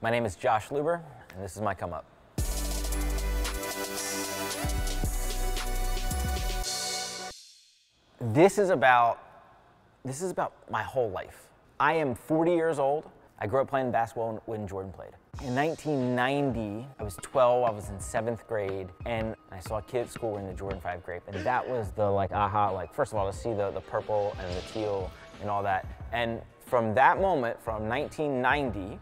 My name is Josh Luber, and this is my come up. This is about this is about my whole life. I am 40 years old. I grew up playing basketball when Jordan played. In 1990, I was 12, I was in seventh grade, and I saw a kid at school wearing the Jordan 5 grape, and that was the like aha, like first of all to see the, the purple and the teal and all that. And from that moment, from 1990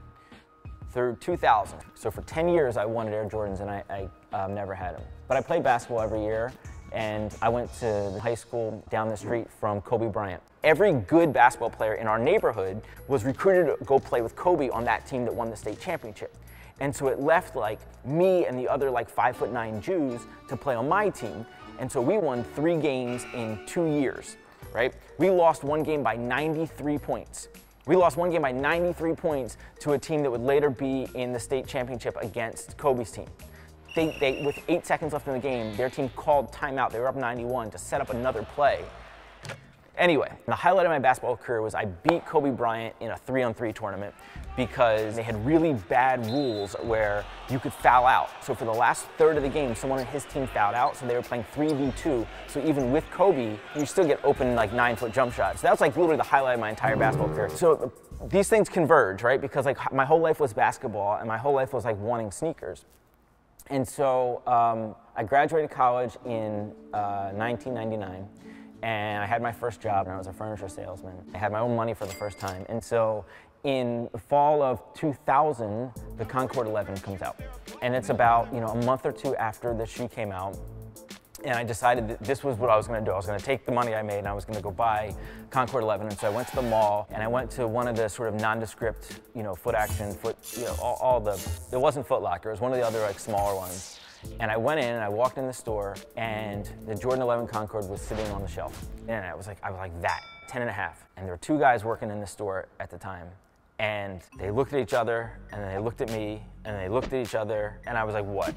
through 2000, so for 10 years I wanted Air Jordans and I, I um, never had them. But I played basketball every year, and I went to the high school down the street from Kobe Bryant. Every good basketball player in our neighborhood was recruited to go play with Kobe on that team that won the state championship. And so it left like me and the other like five foot nine Jews to play on my team. And so we won three games in two years, right? We lost one game by 93 points. We lost one game by 93 points to a team that would later be in the state championship against Kobe's team. They, they, with eight seconds left in the game, their team called timeout. They were up 91 to set up another play. Anyway, the highlight of my basketball career was I beat Kobe Bryant in a three on three tournament because they had really bad rules where you could foul out. So for the last third of the game, someone in his team fouled out, so they were playing 3v2. So even with Kobe, you still get open like nine foot jump shots. So that was like literally the highlight of my entire basketball career. So these things converge, right? Because like my whole life was basketball and my whole life was like wanting sneakers. And so um, I graduated college in uh, 1999 and I had my first job and I was a furniture salesman. I had my own money for the first time. And so in the fall of 2000, the Concord 11 comes out. And it's about, you know, a month or two after the shoe came out. And I decided that this was what I was gonna do. I was gonna take the money I made and I was gonna go buy Concord 11. And so I went to the mall and I went to one of the sort of nondescript, you know, foot action, foot, you know, all, all the, it wasn't Foot Locker, it was one of the other like smaller ones. And I went in and I walked in the store and the Jordan 11 Concord was sitting on the shelf. And I was like, I was like that, 10 and a half. And there were two guys working in the store at the time. And they looked at each other and they looked at me and they looked at each other and I was like, what?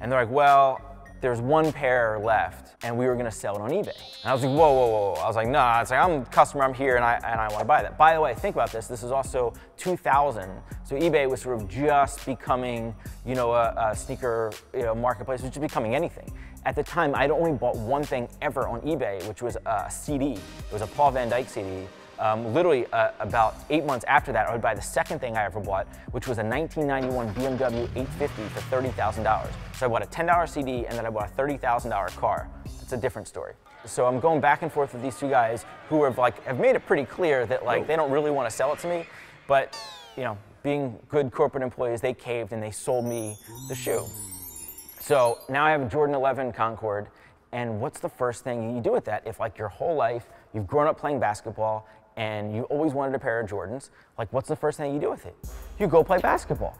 And they're like, well, there's one pair left and we were gonna sell it on eBay. And I was like, whoa, whoa, whoa. I was like, no, nah. it's like, I'm a customer, I'm here and I, and I wanna buy that. By the way, think about this, this is also 2000. So eBay was sort of just becoming, you know, a, a sneaker you know, marketplace, which is becoming anything. At the time, I'd only bought one thing ever on eBay, which was a CD. It was a Paul van Dyk CD um, literally uh, about eight months after that, I would buy the second thing I ever bought, which was a 1991 BMW 850 for $30,000. So I bought a $10 CD and then I bought a $30,000 car. That's a different story. So I'm going back and forth with these two guys who have like have made it pretty clear that like they don't really want to sell it to me, but you know, being good corporate employees, they caved and they sold me the shoe. So now I have a Jordan 11 Concord, and what's the first thing you do with that if like your whole life you've grown up playing basketball and you always wanted a pair of Jordans, like what's the first thing you do with it? You go play basketball.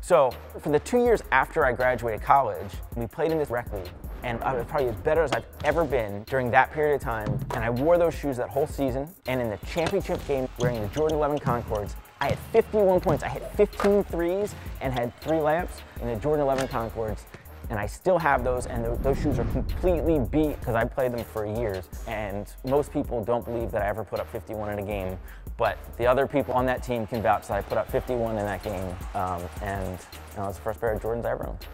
So for the two years after I graduated college, we played in this rec league and I was probably as better as I've ever been during that period of time. And I wore those shoes that whole season. And in the championship game, wearing the Jordan 11 Concords, I had 51 points. I hit 15 threes and had three layups in the Jordan 11 Concords and I still have those, and th those shoes are completely beat because I played them for years. And most people don't believe that I ever put up 51 in a game, but the other people on that team can vouch that I put up 51 in that game, um, and you know, it's the first pair of Jordans I ever owned.